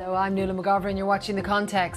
Hello, I'm Nuala McGovern. You're watching The Context.